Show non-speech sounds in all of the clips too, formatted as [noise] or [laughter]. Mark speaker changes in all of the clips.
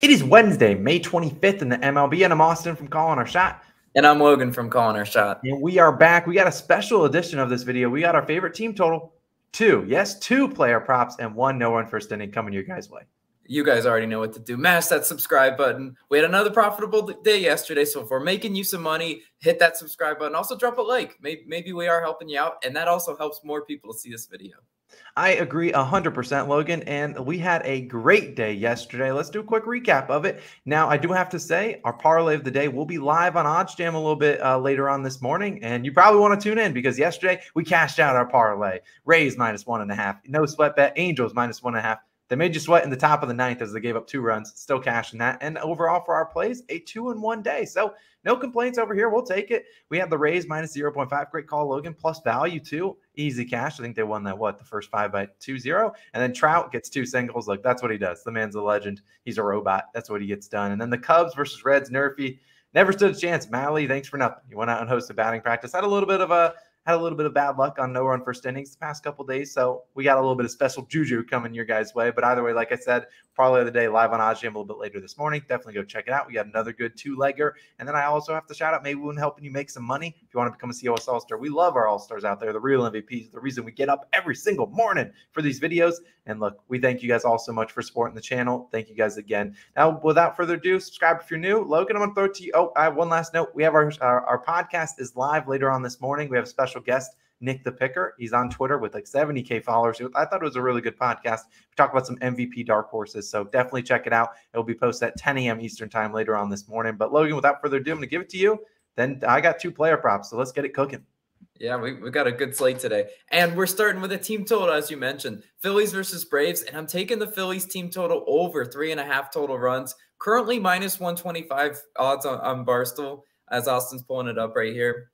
Speaker 1: It is Wednesday, May 25th in the MLB, and I'm Austin from Calling Our Shot.
Speaker 2: And I'm Logan from Calling Our Shot.
Speaker 1: And we are back. We got a special edition of this video. We got our favorite team total two, yes, two player props and one no run first inning coming your guys' way.
Speaker 2: You guys already know what to do. Mash that subscribe button. We had another profitable day yesterday. So if we're making you some money, hit that subscribe button. Also drop a like. Maybe, maybe we are helping you out. And that also helps more people to see this video.
Speaker 1: I agree 100%, Logan. And we had a great day yesterday. Let's do a quick recap of it. Now, I do have to say, our parlay of the day will be live on OddsJam a little bit uh, later on this morning. And you probably want to tune in because yesterday we cashed out our parlay. Rays minus one and a half. No sweat bet. Angels minus one and a half. They made you sweat in the top of the ninth as they gave up two runs, still cashing that. And overall for our plays, a two and one day. So no complaints over here. We'll take it. We have the Rays minus 0.5. Great call, Logan. Plus value too. Easy cash. I think they won that, what, the first five by 2 0. And then Trout gets two singles. Look, that's what he does. The man's a legend. He's a robot. That's what he gets done. And then the Cubs versus Reds, Nerfy. Never stood a chance. Mahle, thanks for nothing. You went out and hosted batting practice. Had a little bit of a had a little bit of bad luck on no run first innings the past couple days. So we got a little bit of special juju coming your guys' way. But either way, like I said, parlay of the day live on OddsJam a little bit later this morning. Definitely go check it out. We got another good two legger. And then I also have to shout out Maywoon helping you make some money. If you want to become a COS All Star, we love our All Stars out there, the real MVPs, the reason we get up every single morning for these videos. And look, we thank you guys all so much for supporting the channel. Thank you guys again. Now, without further ado, subscribe if you're new. Logan, I'm going to throw to you. Oh, I have one last note. We have our, our, our podcast is live later on this morning. We have a special guest. Nick the Picker. He's on Twitter with like 70K followers. I thought it was a really good podcast. We talk about some MVP dark horses. So definitely check it out. It will be posted at 10 a.m. Eastern time later on this morning. But Logan, without further ado, I'm going to give it to you. Then I got two player props. So let's get it cooking.
Speaker 2: Yeah, we, we got a good slate today. And we're starting with a team total, as you mentioned Phillies versus Braves. And I'm taking the Phillies team total over three and a half total runs. Currently minus 125 odds on, on Barstool, as Austin's pulling it up right here.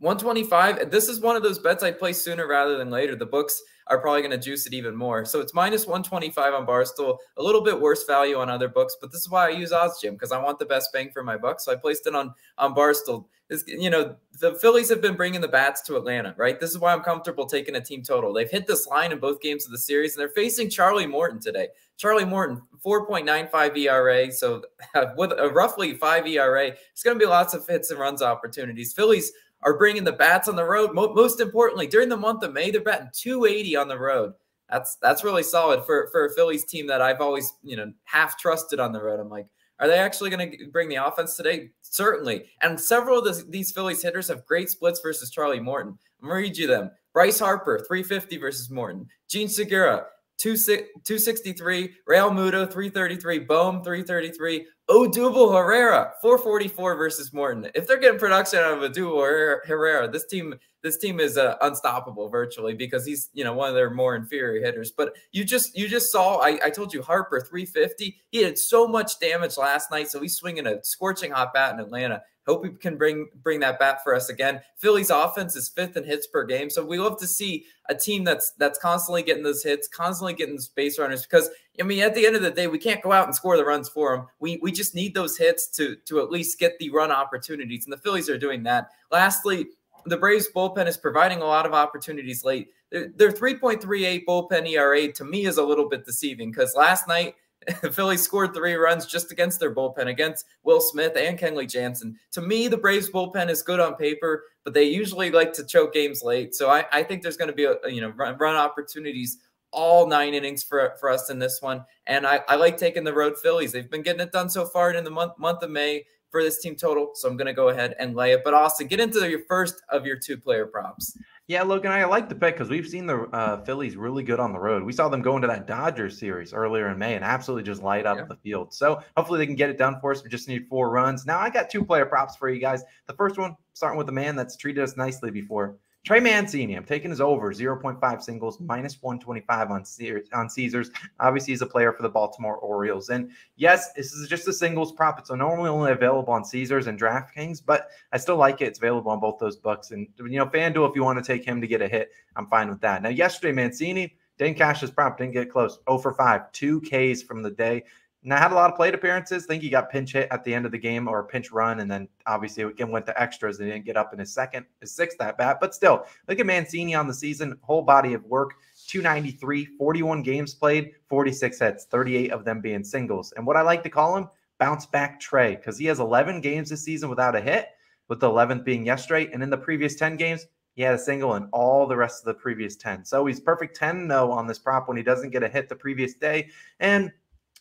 Speaker 2: 125. This is one of those bets I play sooner rather than later. The books are probably going to juice it even more. So it's minus 125 on Barstool, a little bit worse value on other books, but this is why I use OddsJam because I want the best bang for my buck. So I placed it on on Barstool. Is you know the Phillies have been bringing the bats to Atlanta, right? This is why I'm comfortable taking a team total. They've hit this line in both games of the series, and they're facing Charlie Morton today. Charlie Morton, 4.95 ERA, so [laughs] with a roughly five ERA, it's going to be lots of hits and runs opportunities. Phillies are bringing the bats on the road. Most importantly, during the month of May, they're batting 280 on the road. That's that's really solid for for a Phillies team that I've always you know half trusted on the road. I'm like, are they actually going to bring the offense today? Certainly. And several of this, these Phillies hitters have great splits versus Charlie Morton. I'm to read you them. Bryce Harper, 350 versus Morton. Jean Segura, 263. Realmuto, 333. Bohm, 333. Odubel Herrera, 444 versus Morton. If they're getting production out of Odubel Herrera, this team this team is uh, unstoppable virtually because he's you know one of their more inferior hitters. But you just you just saw I, I told you Harper 350. He had so much damage last night, so he's swinging a scorching hot bat in Atlanta. Hope he can bring bring that bat for us again. Philly's offense is fifth in hits per game, so we love to see a team that's that's constantly getting those hits, constantly getting those base runners. Because I mean, at the end of the day, we can't go out and score the runs for them. We we just need those hits to to at least get the run opportunities, and the Phillies are doing that. Lastly, the Braves bullpen is providing a lot of opportunities late. Their, their 3.38 bullpen ERA to me is a little bit deceiving because last night [laughs] the Phillies scored three runs just against their bullpen, against Will Smith and Kenley Jansen. To me, the Braves bullpen is good on paper, but they usually like to choke games late. So I, I think there's going to be a, you know run, run, opportunities all nine innings for, for us in this one. And I, I like taking the road Phillies. They've been getting it done so far in the month month of May for this team total. So I'm going to go ahead and lay it. But Austin, get into your first of your two player props.
Speaker 1: Yeah, Logan, I like the pick because we've seen the uh, Phillies really good on the road. We saw them go into that Dodgers series earlier in May and absolutely just light up yeah. the field. So hopefully they can get it done for us. We just need four runs. Now I got two player props for you guys. The first one, starting with the man that's treated us nicely before. Trey Mancini, I'm taking his over 0.5 singles, minus 125 on, Caesars, on Caesars. Obviously, he's a player for the Baltimore Orioles. And yes, this is just a singles prop. It's normally only available on Caesars and DraftKings, but I still like it. It's available on both those books. And, you know, FanDuel, if you want to take him to get a hit, I'm fine with that. Now, yesterday, Mancini didn't cash his prop, didn't get close. 0 for 5, two Ks from the day. Now, had a lot of plate appearances. I think he got pinch hit at the end of the game or a pinch run, and then obviously again went to extras and didn't get up in his second, his sixth at bat. But still, look at Mancini on the season, whole body of work. 293, 41 games played, 46 hits, 38 of them being singles. And what I like to call him, bounce back Trey, because he has 11 games this season without a hit, with the 11th being yesterday. And in the previous 10 games, he had a single in all the rest of the previous 10. So he's perfect 10 0 on this prop when he doesn't get a hit the previous day. And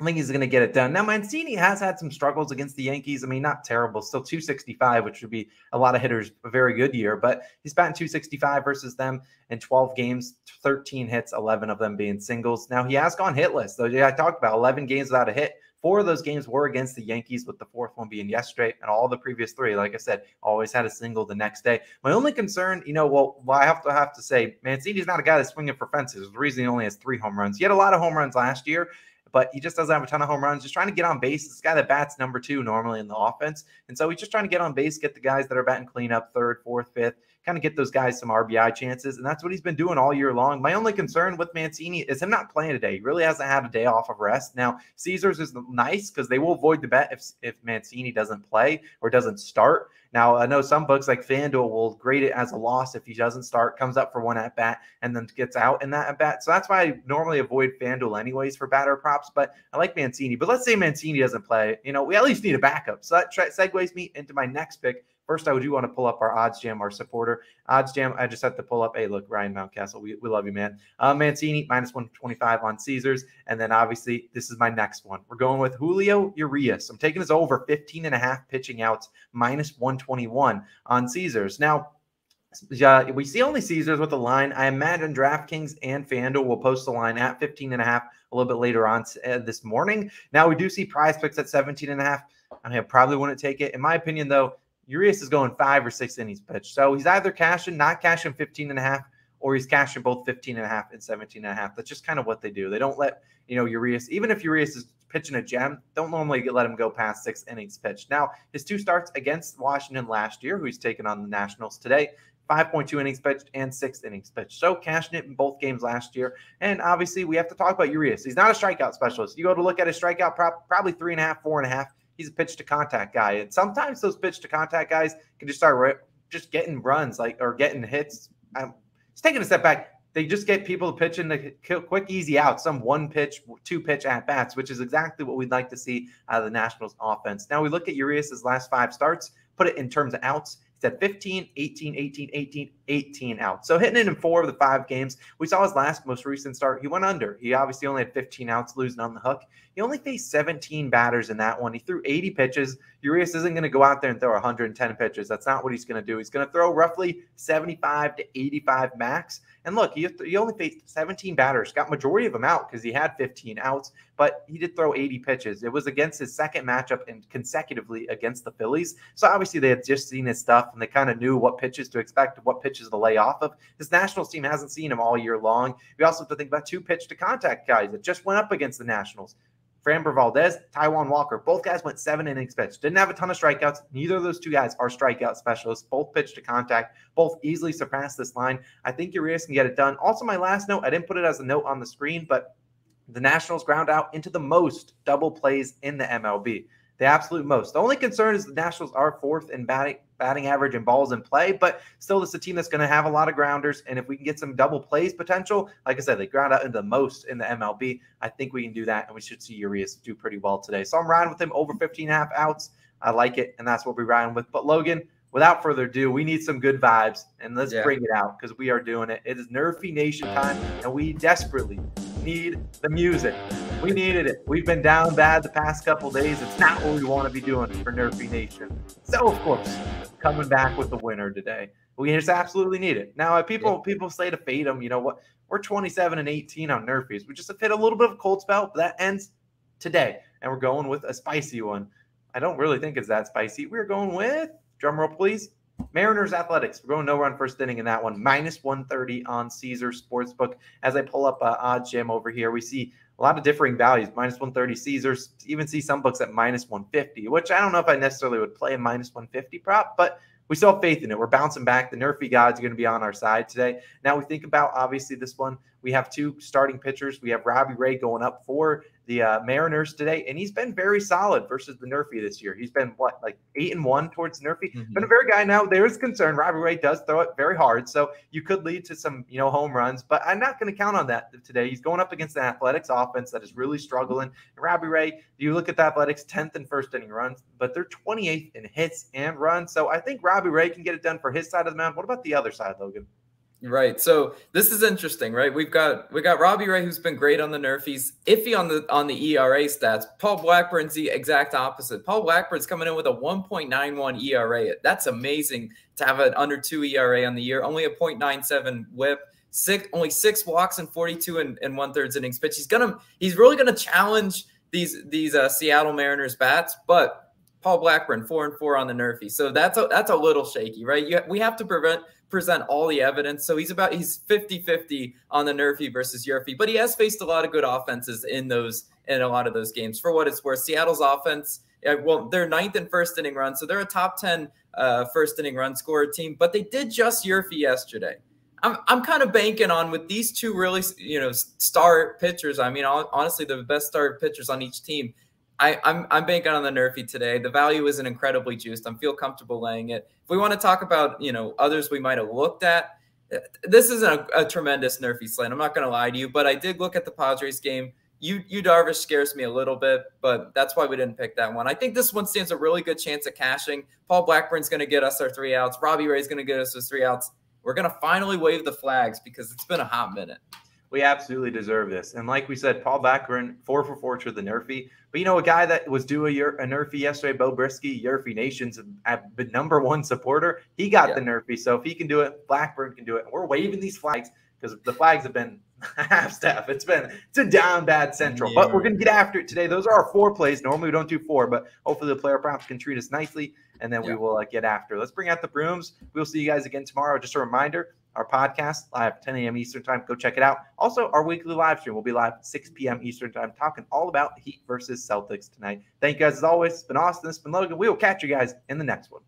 Speaker 1: I think he's going to get it done. Now, Mancini has had some struggles against the Yankees. I mean, not terrible, still 265, which would be a lot of hitters, a very good year, but he's batting 265 versus them in 12 games, 13 hits, 11 of them being singles. Now, he has gone hitless, though. Yeah, I talked about 11 games without a hit. Four of those games were against the Yankees, with the fourth one being yesterday, and all the previous three, like I said, always had a single the next day. My only concern, you know, well, well I have to have to say, Mancini's not a guy that's swinging for fences. the reason he only has three home runs. He had a lot of home runs last year, but he just doesn't have a ton of home runs. Just trying to get on base. This guy that bats number two normally in the offense. And so he's just trying to get on base, get the guys that are batting cleanup, third, fourth, fifth, kind of get those guys some RBI chances. And that's what he's been doing all year long. My only concern with Mancini is him not playing today. He really hasn't had a day off of rest. Now, Caesars is nice because they will avoid the bet if, if Mancini doesn't play or doesn't start. Now, I know some books like FanDuel will grade it as a loss if he doesn't start, comes up for one at bat, and then gets out in that at bat. So that's why I normally avoid FanDuel anyways for batter props. But I like Mancini. But let's say Mancini doesn't play. You know, we at least need a backup. So that segues me into my next pick, First, I would do want to pull up our OddsJam, our supporter. OddsJam. I just have to pull up. Hey, look, Ryan Mountcastle, we, we love you, man. Uh, Mancini, minus 125 on Caesars. And then obviously, this is my next one. We're going with Julio Urias. I'm taking this over 15 and a half pitching outs, minus 121 on Caesars. Now, yeah, we see only Caesars with the line. I imagine DraftKings and FanDuel will post the line at 15 and a half a little bit later on uh, this morning. Now we do see PrizePicks at 17 and a half. I probably wouldn't take it. In my opinion, though, Urias is going five or six innings pitched. So he's either cashing, not cashing 15 and a half, or he's cashing both 15 and a half and 17 and a half. That's just kind of what they do. They don't let, you know, Urias, even if Urias is pitching a gem, don't normally let him go past six innings pitched. Now, his two starts against Washington last year, who he's taken on the Nationals today, 5.2 innings pitched and six innings pitched. So cashing it in both games last year. And obviously, we have to talk about Urias. He's not a strikeout specialist. You go to look at his strikeout prop, probably three and a half, four and a half he's a pitch to contact guy. And sometimes those pitch to contact guys can just start right, just getting runs like or getting hits. I'm just taking a step back. They just get people to pitch in the quick, easy out, some one pitch, two pitch at bats, which is exactly what we'd like to see out of the Nationals offense. Now we look at Urias's last five starts, put it in terms of outs. He's at 15, 18, 18, 18, 18 outs. So hitting it in four of the five games. We saw his last most recent start. He went under. He obviously only had 15 outs, losing on the hook. He only faced 17 batters in that one. He threw 80 pitches. Urias isn't going to go out there and throw 110 pitches. That's not what he's going to do. He's going to throw roughly 75 to 85 max. And look, he, he only faced 17 batters, got majority of them out because he had 15 outs, but he did throw 80 pitches. It was against his second matchup and consecutively against the Phillies. So obviously they had just seen his stuff and they kind of knew what pitches to expect, what pitches to lay off of. His Nationals team hasn't seen him all year long. We also have to think about two pitch to contact guys that just went up against the Nationals. Framber Valdez, Taijuan Walker. Both guys went seven innings pitched. Didn't have a ton of strikeouts. Neither of those two guys are strikeout specialists. Both pitched to contact. Both easily surpassed this line. I think Urias can get it done. Also, my last note, I didn't put it as a note on the screen, but the Nationals ground out into the most double plays in the MLB the absolute most. The only concern is the Nationals are fourth in batting batting average and balls in play, but still, it's a team that's going to have a lot of grounders. And if we can get some double plays potential, like I said, they ground out into the most in the MLB. I think we can do that, and we should see Urias do pretty well today. So I'm riding with him over 15 and a half outs. I like it, and that's what we're riding with. But Logan, without further ado, we need some good vibes, and let's yeah. bring it out because we are doing it. It is Nerfy Nation time, and we desperately need the music. We needed it. We've been down bad the past couple days. It's not what we want to be doing for Nerfy Nation. So, of course, coming back with the winner today. We just absolutely need it. Now, uh, people yeah. people say to fade them, you know what? We're 27 and 18 on Nerfies. We just have hit a little bit of a cold spell, but that ends today. And we're going with a spicy one. I don't really think it's that spicy. We're going with, drum roll please, Mariners Athletics. We're going no run first inning in that one. Minus 130 on Caesar Sportsbook. As I pull up uh, OddsJam over here, we see a lot of differing values. Minus 130 Caesars. Even see some books at minus 150, which I don't know if I necessarily would play a minus 150 prop, but we still have faith in it. We're bouncing back. The nerfy gods are going to be on our side today. Now we think about obviously this one. We have two starting pitchers. We have Robbie Ray going up for the uh, Mariners today, and he's been very solid versus the Nerfy this year. He's been what like eight and one towards Nerfy. Mm-hmm. Been a very guy now. There is concern. Robbie Ray does throw it very hard, so you could lead to some you know home runs. But I'm not going to count on that today. He's going up against the Athletics offense that is really struggling. And Robbie Ray, you look at the Athletics, 10th and first inning runs, but they're 28th in hits and runs. So I think Robbie Ray can get it done for his side of the mound. What about the other side, Logan?
Speaker 2: Right. So this is interesting, right? We've got we got Robbie Ray, who's been great on the Nerfies, iffy on the on the ERA stats. Paul Blackburn's the exact opposite. Paul Blackburn's coming in with a 1.91 ERA. That's amazing to have an under two ERA on the year. Only a 0.97 WHIP. Six only six walks and 42 and, and one thirds innings pitch. He's gonna he's really gonna challenge these these uh, Seattle Mariners bats, but Paul Blackburn four and four on the Nerfy. So that's a that's a little shaky, right? You, we have to prevent present all the evidence. So he's about he's 50-50 on the Nerfy versus Yurfy, but he has faced a lot of good offenses in those in a lot of those games. For what it's worth, Seattle's offense, well, they're ninth in first inning run, so they're a top 10 uh, first inning run scorer team, but they did just Yurfy yesterday. I'm, I'm kind of banking on with these two really, you know, star pitchers. I mean, honestly, the best star pitchers on each team. I, I'm I'm banking on the Nerfy today. The value isn't incredibly juiced. I'm feel comfortable laying it. If we want to talk about you know others we might have looked at, this isn't a, a tremendous Nerfy slate. I'm not going to lie to you, but I did look at the Padres game. You Yu Darvish scares me a little bit, but that's why we didn't pick that one. I think this one stands a really good chance of cashing. Paul Blackburn's going to get us our three outs. Robbie Ray's going to get us his three outs. We're going to finally wave the flags because it's been a hot minute.
Speaker 1: We absolutely deserve this. And like we said, Paul Blackburn, four for four to the Nerfy. But you know, a guy that was due a, a Nerfy yesterday, Beau Brisky, Nerfy Nation's a number one supporter. He got yeah. the Nerfy. So if he can do it, Blackburn can do it. And we're waving these flags because the flags have been [laughs] half staff. It's been it's a down bad central, yeah. but we're gonna get after it today. Those are our four plays. Normally we don't do four, but hopefully the player props can treat us nicely, and then yeah. we will uh, get after. Let's bring out the brooms. We'll see you guys again tomorrow. Just a reminder: our podcast live 10 a.m. Eastern time. Go check it out. Also, our weekly live stream will be live 6 p.m. Eastern time, talking all about Heat versus Celtics tonight. Thank you guys as always. It's been Austin. It's been Logan. We will catch you guys in the next one.